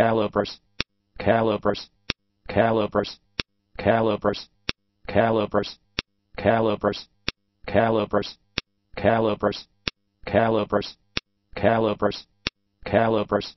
calipers, calipers, calipers, calipers, calipers, calipers, calipers, calipers, calipers, calipers, calipers,